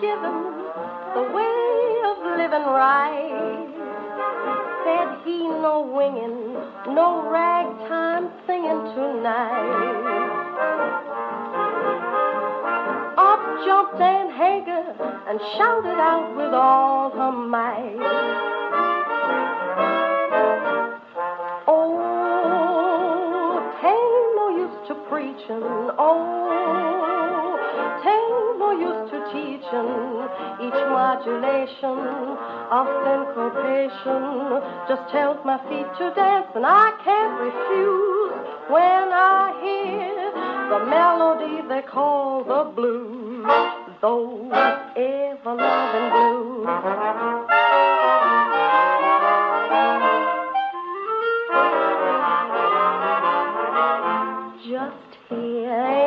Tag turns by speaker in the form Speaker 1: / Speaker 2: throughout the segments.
Speaker 1: given the way of living right. Said he no winging, no ragtime singing tonight. Up jumped Aunt Hagar and shouted out with all her might. Oh, preaching. Oh, tain't no use to teaching. Each modulation of syncopation just tells my feet to dance, and I can't refuse when I hear the melody they call the blues. Those ever loving blues. Just hear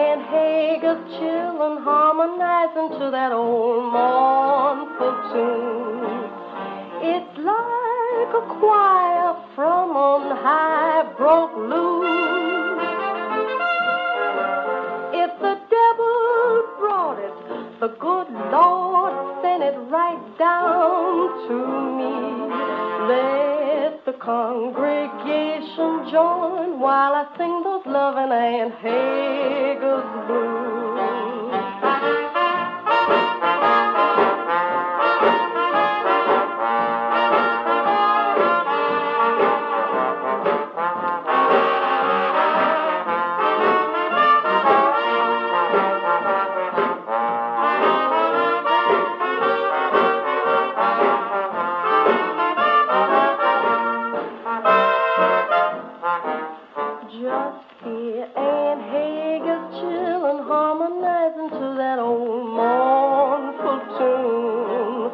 Speaker 1: Hagar's chillin' harmonizing to that old mournful tune. It's like a choir from on high broke loose. If the devil brought it, the good Lord sent it right down to me. Let the congregation join while I sing those loving Aunt Hagar's blues. Just hear Aunt Hagar's chillin' harmonizing to that old mournful tune.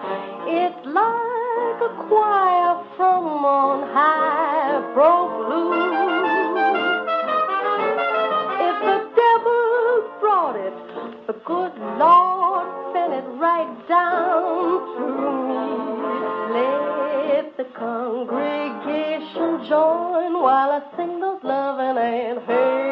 Speaker 1: It's like a choir from on high broke loose. If the devil brought it, the good Lord sent it right down to me. Let the congregation join while I sing those loving and